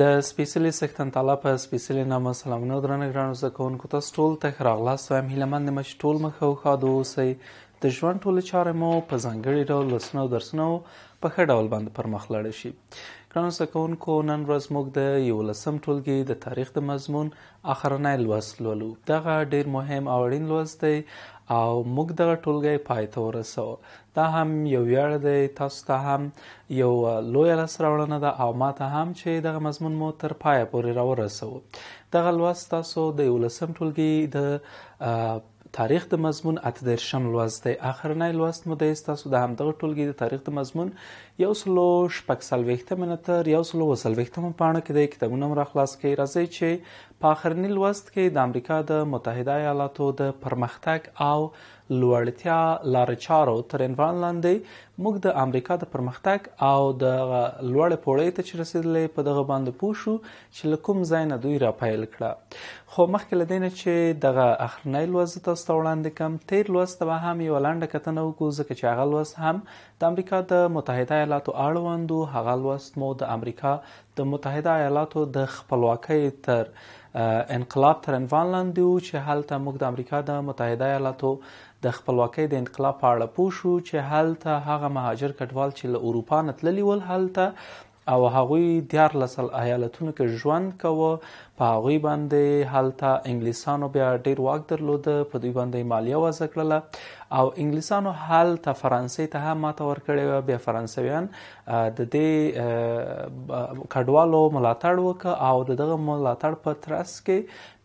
د سپیشلی سختن تعالی په سپیشلی نامه سلامونه درنه ګرانو زکونکو تاسو ټول ته راغلاست وایم هیله مند مش ټول مخه او ښاد اوسئ د ژوند ټولې چارې مو په ځانګړي ډول له سنو درسونو په ښه ډول باندې پر مخ لاړې شي ګرانو زده کوونکو نن ورځ موږ د یولسم ټولګي د تاریخ د مضمون اخرنی لوست لولو دغه ډیر مهم او اړین لوست دی او موږ دغه ټولګی پای ته ورسوو دا هم یو ویاړ دی تاسو ته هم یو لویه لاسته راوړنه ده او ما ته هم چې دغه مضمون مو تر پایه پورې راورسوو دغه لوست تاسو د یولسم ټولګي د تاریخ د مضمون اته دېرشم لوست دی. اخرنی لوست مو دی. ستاسو د همدغه ټولګي د تاریخ د مضمون یو سلو شپږ څلوېښتمه نه تر یو سلو اووه څلوېښتمه پاڼه کې دی. کتابونه مو راخلاص کړئ. راځئ چې په اخرني لوست کې د امریکا د متحده ایالاتو د پرمختګ او لوړتیا لارې چارو تر عنوان لاندې موږ د امریکا د پرمختګ او د لوړې پوړۍ ته چې رسېدلې په دغه باندې پوه شو چې له کوم ځای نه دوی را پیل کړه خو مخکې له دې نه چې دغه اخرنی لوست زه تاسو ته وړاندې کړم تیر لوست ته به هم یوه لنډه کتنه وکړو ځکه چې هغه لوست هم د امریکا د متحده ایالاتو اړوند و هغه لوست مو د امریکا د متحده ایالاتو د خپلواکۍ تر انقلاب تر عنوان لاندې و چې هلته موږ د امریکا د متحده ایالاتو د خپلواکۍ د انقلاب په اړه پوه شو چې هلته هغه مهاجر کډوال چې له اروپا نه تللي ول هلته او هغوی دیارلس ایالتونو کې ژوند کاوه، په هغوی باندې هلته انګلیسانو بیا ډیر واک درلوده، په دوی باندې مالیه وضع کړله او انګلیسانو هلته فرانسې ته هم ماته ورکړې وه، بیا فرانسویان د دې کډوالو ملاتړ وکړ او د دغه ملاتړ په ترڅ کې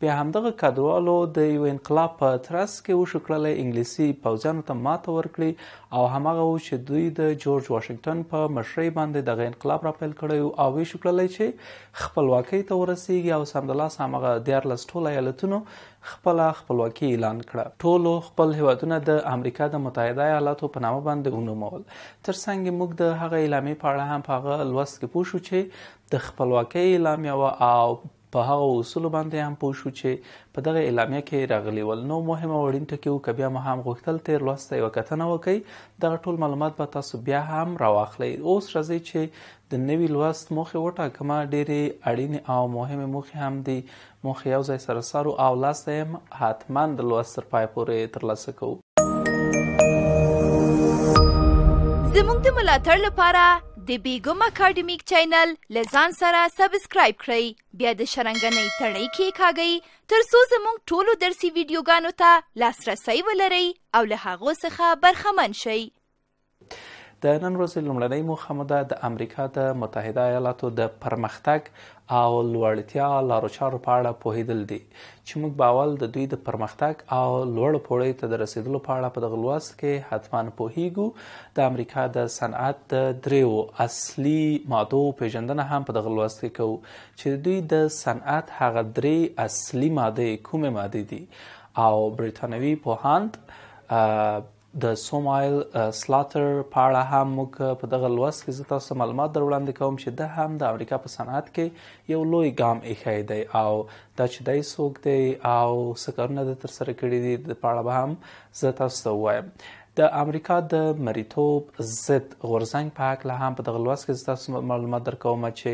بیا همدغه کادروالو د یوه انقلاب په ترڅ کې وشو کړلی انګلیسي پوځیانو ته ماته ورکړي او همغه و چې دوی د جورج واشنګټن په مشرۍ باندې دغه انقلاب را پیل کړی او وشو کړلی چې خپلواکۍ ته ورسیږي او سمدلاسه همغه دیارلس ټول ایالتونو خپله خپلواکي اعلان کړه ټولو خپل هیوادونه د امریکا د متحده ایالاتو په نامه باندې ونومول ترڅنګ موږ د هغه اعلامیې په اړه هم په هغه لوست کې پوه شو چې د خپلواکۍ اعلامیه وه او په هغو اصولو باندې هم پوه شو چې په دغه اعلامیه کې راغلي ول نو مهم او اړین ټکي وو که بیا مو هم غوښتل تیر لوست ته یوه کتنه وکړئ دغه ټول معلومات به تاسو بیا هم راواخلئ اوس راځئ چې د نوي لوست موخې وټاکم ډېرې اړینې او مهمې موخې هم دي موخې یو ځای سره سارو او لاسته یې حتما د لوست تر پای پورې ترلاسه کوو زموږ د ملاتړ لپاره د بیګم اکاډمیک چینل له ځان سره سبسکرایب کړئ بیا د شرنګنۍ تڼۍ کېکاږئ تر څو زموږ ټولو درسي ویډیوګانو ته لاسرسی ولرئ او له هغو څخه برخمن شئ د نن ورځې لومړنۍ موخه مو ده د امریکا د متحده ایالاتو د پرمختګ او لوړتیا لارو چارو په اړه پوهیدل دي چې موږ به اول د دوی د پرمختګ او لوړو پوړۍ ته د رسیدلو په اړه په دغه لوست کې حتما پوهیږو د امریکا د صنعت د دریو اصلي مادو پیژندنه هم په دغه لوست کې کوو چې دوی د صنعت هغه درې اصلي ماده کومې ماده دي او بریتانوي پوهاند د سومایل سلاتر په اړه هم موږ په دغه لوست کې زه تاسو ته معلومات در وړاندې کوم چې ده هم د امریکا په صنعت کې یو لوی ګام ایښی دی او دا چې دی څوک دی او څه کارونه ده ترسره کړي دي د په اړه به هم زه تاسو ته ووایم د امریکا د مریتوب ضد غورځنګ په هکله هم په دغه لوست کې زه تاسو معلومات درکوم چې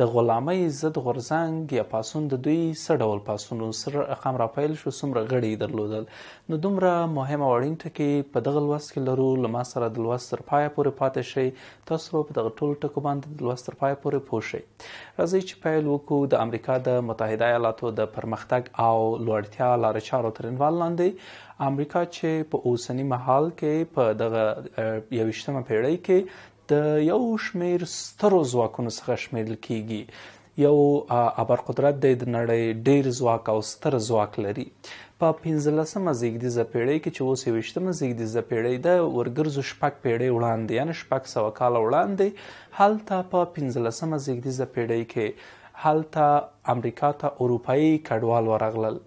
د غلامۍ ضد غورځنګ یا پاڅون د دوی څه ډول پاڅون و، څه رقم راپیل شو، څومره غړي یې درلودل؟ نو دومره مهم او اړین ټکي په دغه لوست کې لرو، له ما سره د لوست تر پایه پورې پاتې شئ، تاسو به په دغه ټولو ټکو باندې د لوست تر پایه پورې پوه شئ. راځئ چې پیل وکړو، د امریکا د متحده ایالاتو د پرمختګ او لوړتیا لارې چارو تر عنوان لاندې امریکا چې په اوسني مهال کې په دغه یوویشتمه پېړۍ کې د یو شمیر سترو ځواکونو څخه شمیرل کیږي یو ابرقدرت دی د نړۍ ډیر ځواک او ستر ځواک لري په 15مه زیږدیزه پیړۍ کې چې اوس 20مه زیږدیزه پیړۍ ده ورګرځو شپږ پیړۍ وړاندې یعنی شپږ سوه کاله وړاندې هلته په 15مه زیږدیزه پیړۍ کې هلته امریکا ته اروپایي کډوال ورغلل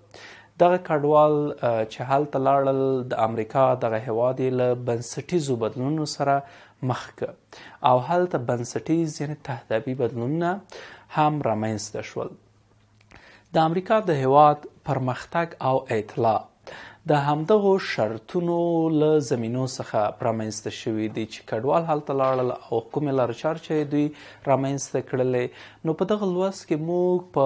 دغه کډوال چې هلته لاړل د امریکا دغه هیواد یې له بنسټیزو بدلونونو سره مخ که او هلته بنسټیز یعنی تهدابي بدلونونه هم رامنځته شول د امریکا د هیواد پرمختګ او اطلاع د همدغو شرطونو له زمینو څخه رامنځته شوي دي چې کډوال هلته لاړل او کومې لارې چارې چې دوی رامنځته کړلې نو په دغه لوست کې موږ په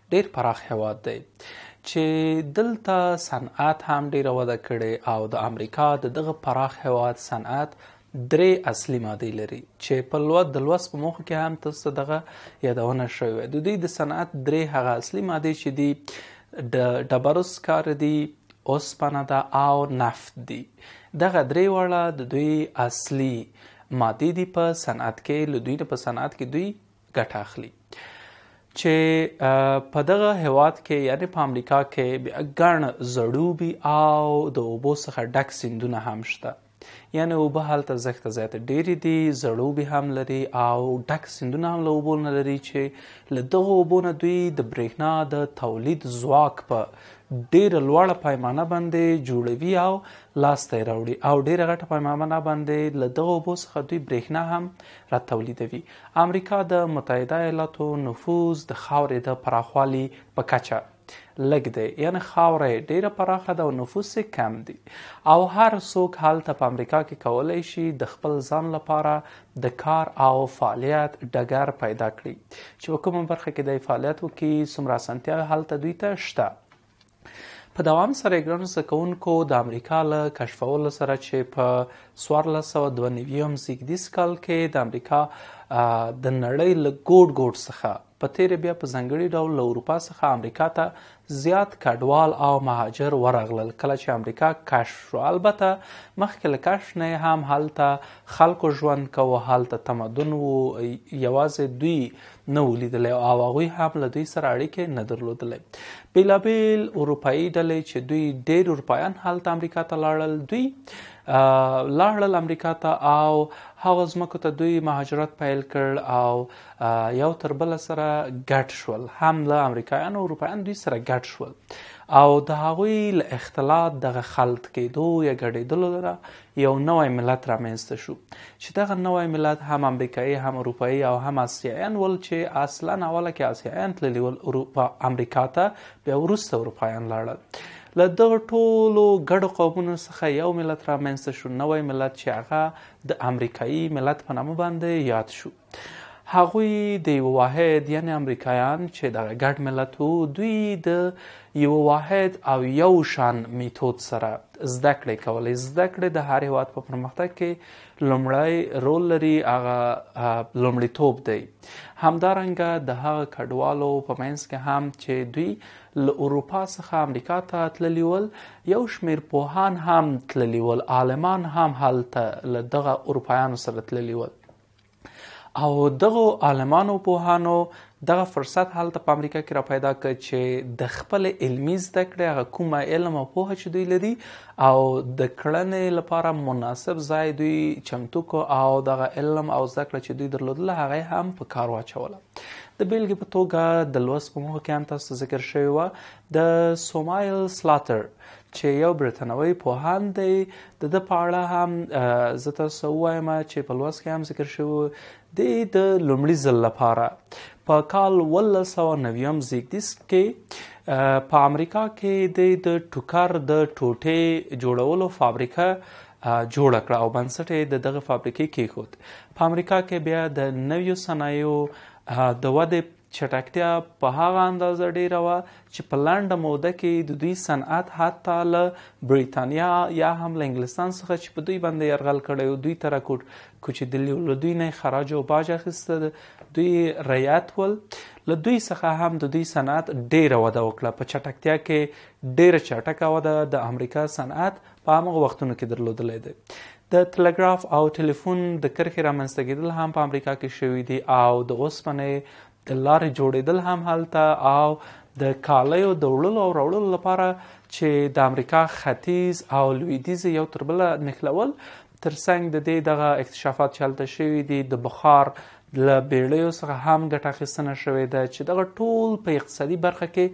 ډېر پراخ هېواد دی چې دلته صنعت هم ډېره وده کړې او د امریکا د دغه پراخ هېواد صنعت درې اصلي مادې لري چې په لوت د لوست په موخه کې هم تاسو دغه یادونه شوې د دوی د صنعت درې هغه اصلي مادې چې دي د ډبرو سکار دي اوسپنه ده او نفت دي دغه درې واړه د دوی اصلي مادې دي په صنعت کې له دوی نه په صنعت کې دوی ګټه اخلي چې په دغه هواد کې یعنی په امریکا کې ګڼ زړوبي او د اوبو څخه ډک سندونه هم شته یعنی اوبه هلته زښت زیات ډېری دي زړوبي هم لري او ډک سندونه هم له اوبو نه لري چې له دغه اوبو نه دوی د برېښنا د تولید ځواک په ډېره لوړه پیمانه باندې جوړوي او لاسته یې راوړي او ډېره غټه پیمانه باندې له دغه اوبو څخه دوی برېښنا هم را تولیدوي امریکا د متحده ایالاتو نفوذ د خاورې د پراخوالي په کچه لږ دی یعنی خاوره یې ډیره پراخه ده او نفوس یې کم دي او هر څوک هلته په امریکا کې کولای شي د خپل ځان لپاره د کار او فعالیت ډګر پیدا کړي چې په کومه برخه کې دی فعالیت وکړي څومره اسانتیاوې هلته دوی ته شته په دوام سره یې ګرانو زده کوونکو د امریکا له کشفولو سره چې په څوارلس سوه دوه نوي هم زیږدیز کال کې د امریکا د نړۍ له ګوډ ګوډ څخه په تېره بیا په ځانګړي ډول له اروپا څخه امریکا ته زیات کډوال او مهاجر ورغلل کله چې امریکا کشف شو البته مخکې له کشف نه هم هلته خلکو ژوند کوو هلته تمدن وو یوازې دوی نه و لیدلی او هغوی هم له دوی سره اړیکې نه درلودلې بیلابیل اروپایي ډلې چې دوی ډېر اروپایان هلته امریکا ته لاړل دوی لاړل امریکا ته او هغه ځمکو ته دوی مهاجرت پیل کړ او یو تر بل سره ګډ شول هم له امریکایان او اروپایان دوی سره ګډ شول او د هغوی له اختلاط دغه خلط کېدو یا ګډېدلو لره یو نوی ملت رامنځته شو چې دغه نوی ملت هم امریکایي هم اروپایي او هم اسیایان ول چې اصلا اوله کې اسیایان تللي ول اروپا امریکا ته بیا وروسته اروپایان لاړل له دغه ټولو ګډو قومونو څخه یو ملت رامنځته شو نوی ملت چې هغه د امریکایي ملت په نامه باندې یاد شو هغوی د یوه واحد یعنی امریکایان چې دغه ګډ ملت وو دوی د یوه واحد او یو شان میتود سره زده کړې کولې زده کړې د هر هیواد په پرمختګ کې لومړی رول لري هغه لومړیتوب دی همدارنګه د هغه کډوالو په منځ کې هم چې دوی له اروپا څخه امریکا ته تللی ول یو شمیر پوهان هم تللی ول عالمان هم هلته له دغه اروپایانو سره تللی ول او دغو عالمانو پوهانو دغه فرصت هلته په امریکا کې را پیدا کړ چې د خپل علمي زده کړې هغه کومه علم او پوهه چې دوی لري او د کړنې لپاره مناسب ځای دوی چمتو کو او دغه علم او زده کړه چې دوی درلودله هغه هم په کار واچوله د بیلګې په توګه د لوست په موخه کې هم تاسو ذکر شوی و د سومایل سلاتر چې یو بریتانوی پوهاند دی د ده په اړه هم زه تاسو ته ووایم چې په لوست کې هم ذکر شوی دی د لومړي ځل لپاره په کال 1990 زیږدیز کې په امریکا کې دی د ټوکر د ټوټې جوړولو فابریکه جوړه کړه او بنسټ یې د دغه فابریکې کېښود په امریکا کې بیا د نویو صنایعو د ودې چټکتیا په هغه اندازه ډیره وه چې په لنډه موده کې د دوی صنعت حتی له بریتانیا یا هم له انګلستان څخه چې په دوی باندې یرغل کړی او دوی ته راکوټ کوچې د له دوی نه خراج او باج اخیسته د دوی رعیت ول له دوی څخه هم د دوی صنعت ډیره وده وکړه په چټکتیا کې ډیره چټکه وده د امریکا صنعت په همغو وختونو کې درلودلی دی. د تلګراف او ټلیفون د کرښې رامنځته کېدل هم په امریکا کې شوي دي او د اوسپنې د لارې جوړېدل هم هلته او د کالیو د وړلو او راوړلو لپاره چې د امریکا ختیځ او لویدیځ یو تر بله نښلول تر څنګ د دې دغه اکتشافات چې هلته شوي دي د بخار له بیړیو څخه هم ګټه اخیستنه شوې ده چې دغه ټول په اقتصادي برخه کې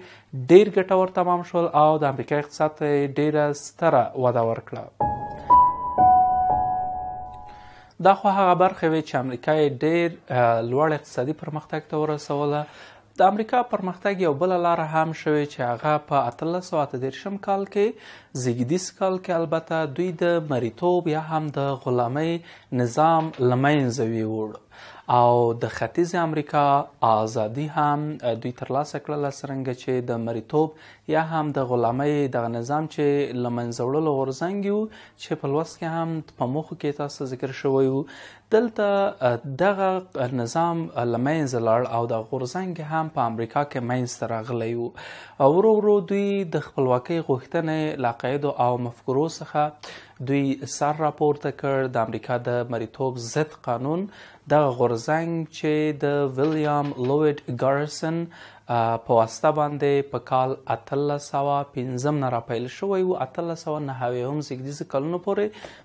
ډیر ګټور تمام شول او د امریکا اقتصاد ته ډیره ستره وده ورکړه دا خو هغه برخه وي چې امریکا ډیر لوړ اقتصادي پرمختګ ته ورسوله د امریکا پرمختګ یو بله لاره هم شوې چې هغه په اتلس سوه اته دېرشم کال کې زیږدیز کال کې البته دوی د مریتوب یا هم د غلامۍ نظام له منځه ویوړ او د ختیځ امریکا ازادي هم دوی ترلاسه کړل څرنګه چې د مریتوب یا هم د غلامۍ دغه نظام چې له منځه وړلو غورځنګ یو چې په لوست کې هم په موخو کې تاسو ذکر شوی وو دلته دغه نظام له منځه لاړ او د غورځنګ هم په امریکا کې منځته راغلی و او ورو ورو دوی د خپلواکۍ غوښتنې له عقایدو او مفکورو څخه دوی سر راپورته کړ د امریکا د مریتوب ضد قانون دغه غورځنګ چې د ویلیام لوید ګارسن په واسطه باندې په کال 1315 نه راپیل شوی او 1309 هم زیږدیز کلونو پورې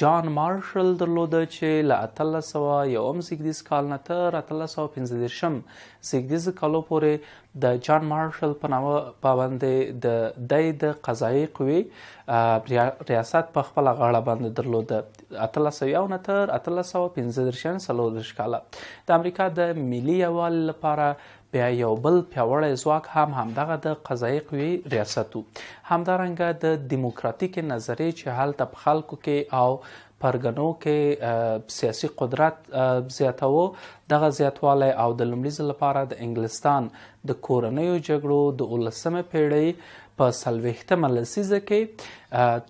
جان مارشل درلوده چې له اتلس سوه یوم زیږدیز کال نه تر اتلس سوه پنځه دېرشم زیږدیزو کالو پورې د جان مارشل په نامه پابندې د دی د قضایي قوې ریاست په خپله غاړه باندې درلوده اتلس سوه یو نه تر اتلس سوه پنځه دېرشم څلور دېرش کاله د امریکا د ملي یووالي لپاره بیا یو بل پیاوړی ځواک هم همدغه د قضایي قوې ریاست و همدارنګه د دیموکراتیکې نظریې چې هلته په خلکو کې او پرګنو کې سیاسي قدرت زیاتاوه دغه زیاتوالی او د لومړي ځل لپاره د انګلستان د کورنیو جګړو د اولسمې پیړۍ په سلويختمه لسیزه کې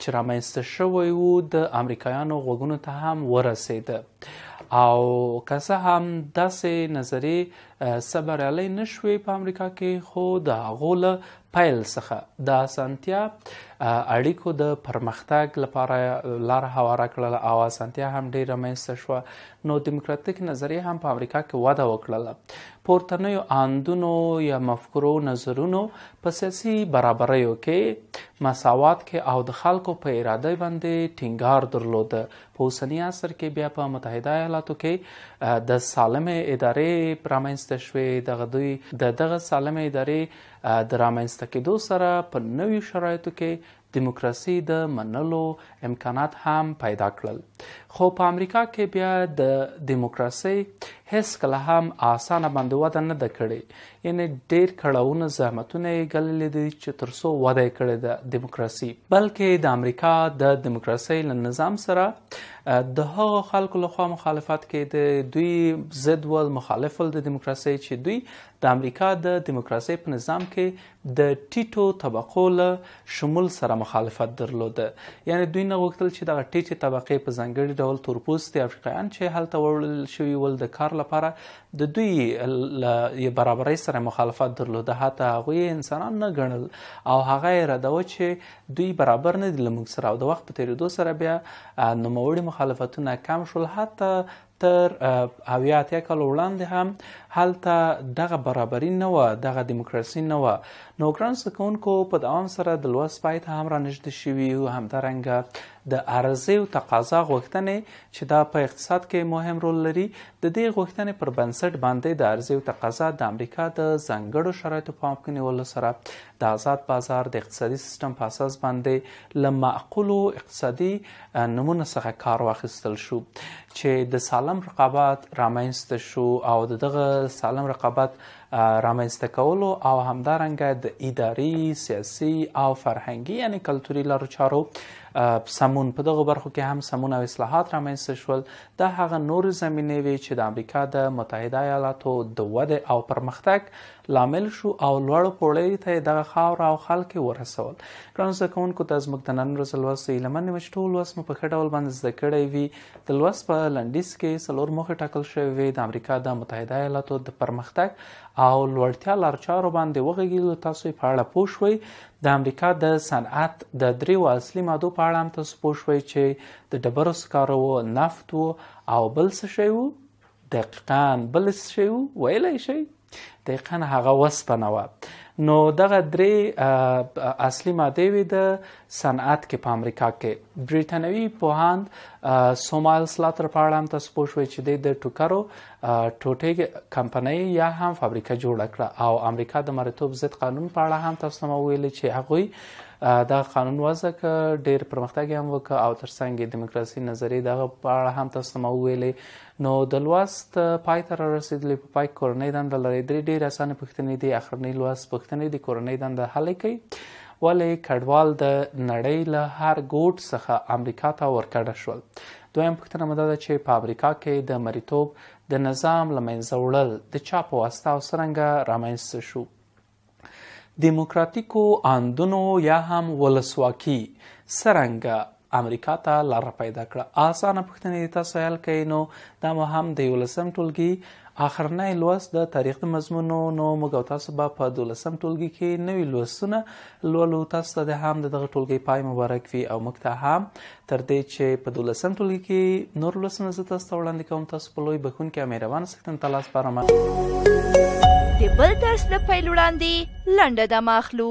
چې رامنځته شوی وو د امریکایانو غوګونو ته هم ورسېده او که څه هم داسې نظریې څه بریالی نه شوې په امریکا کې خو د هغو له پیل څخه د اسانتیا اړیکو د پرمختګ لپاره لار هواره کړل او اسانتیا هم ډېره منځته شوه نو دیموکراتیک نظریه هم په امریکا کې وده وکړله پورتنیو آندونو یا مفکورو نظرونو په سیاسي برابریو کې مساوات کې او د خلکو په اراده باندې ټینګار درلوده په اوسني عصر کې بیا په متحده ایالاتو کې د سالمې ادارې رامنځته شوې دغه دوی د دغه سالمې ادارې د رامنځته کېدو سره په نویو شرایطو کې دیموکراسي د منلو امکانات هم پیدا کړل خو په امریکا کې بیا د دیموکراسي هیڅ کله هم آسانه باندې وده نه ده کړې یعنی ډیر کړاوونه زحمتونه یې ګاللي دي چې تر څو وده یې کړې ده دیموکراسي بلکې د امریکا د دیموکراسۍ له نظام سره د هغو خلکو لخوا مخالفت کېده دوی ضد ول مخالف ول د دیموکراسۍ چې دوی د امریکا د دیموکراسۍ په نظام کې د ټیټو طبقو له شمول سره مخالفت درلوده یعنی دوی نه غوښتل چې دغه ټیټې طبقې په ځانګړي ډول تورپوستي افریقایان چې هلته وړل شوي ول د کار لپاره د دوی له برابرۍ سره مخالفت درلوده حتی هغوی یې انسانان نه ګڼل او هغه یې ردوه چې دوی برابر نه دي له موږ سره او د وخت په تېرېدو سره بیا نوموړي مخالفتونه کم شول حتی تر اویا اتیا کالو وړاندې هم هلته دغه برابري نه وه دغه دیموکراسي نه وه نو ګران زده کوونکو په دوام سره د لوست پای ته هم رانږدې شوي یو همدارنګه د عرضې او تقاضا غوښتنې چې دا په اقتصاد کې مهم رول لري د دې غوښتنې پر بنسټ باندې د عرضې او تقاضا د امریکا د ځانګړو شرایطو پام کې نیولو سره د آزاد بازار د اقتصادي سیستم په اساس باندې له معقولو اقتصادي نمونه څخه کار واخیستل شو چې د سالم رقابت رامنځته شو او د دغه سالم رقابت رامنځته کولو او همدارنګه د اداري سیاسي او فرهنګي یعنی کلتوري لارو چارو سمون په دغه برخو کې هم سمون او اصلاحات رامنځته شول دا هغه نورې زمینې وې چې د امریکا د متحده ایالاتو د ودې او پرمختګ لامل شو او لوړو پوړیو ته یې دغه خاوره او خلک یې ورسول ګرانو زده کوونکو ته زموږ د نن ورځې لوست هیله من یم چې ټول لوست مو په ښه ډول باندې زده کړی وي د لوست په لنډیز کې څلور موخې ټاکل شوې وې د امریکا د متحده ایالاتو د پرمختګ او لوړتیا لارچارو باندې وغږېدو تاسو یې په اړه پوه شوئ د امریکا د صنعت د دریو اصلي مادو په اړه هم تاسو پوه شوئ چې د ډبرو سکاره وو، نفت وو او بل څه شی وو؟ دقیقا بل څه شی وو؟ ویلی شئ؟ دقیقا هغه وسپنه وه نو دغه درې اصلي مادې وې د صنعت کې په امریکا کې بریټانوي پوهاند سومایل سلاتر په اړه هم تاسو پوه شوئ چې دی د ټوکرو ټوټې کمپنۍ یا هم فابریکه جوړه کړه او امریکا د مریتوب ضد قانون په اړه هم تاسو ته ما ویلي چې هغوی دغه قانون وضع که ډیر پرمختګ یې هم وکړ او ترڅنګ یې دیموکراسي نظریې دغه په اړه هم تاسو ته ما وویلې نو د لوست پای ته را رسېدلې په پای کورنۍ دنده لرئ درې ډېرې اسانې پوښتنې دي اخرنۍ لوست پوښتنې دي کورنۍ دنده حل کوي ولې کډوال د نړۍ له هر ګوټ څخه امریکا ته ورکډه شول دویم پوښتنه مو دا ده چې په امریکا کې د مریتوب د نظام له منځه وړل د چا په واسطه او څرنګه رامنځته شو دیموکراتیکو آندونو یا هم ولسواکي څرنګه امریکا ته لاره پیدا کړه آسانه پوښتنې دې تاسو حل کړئ نو دا مو هم د یولسم ټولګي آخرنی لوست د تاریخ د مضمونو نو موږ او تاسو به په دولسم ټولګي کې نوي لوستونه لولو تاسو ته د هم د دغه ټولګي پای مبارک وي او موږ ته هم تر دې چې په دولسم ټولګي کې نور لوستونه زه تاسو ته وړاندې کوم تاسو په لوی بخونکي او مهربانه څښتن ته لاس پرمه د بل درس د پیل وړاندې لنډه دمه اخلو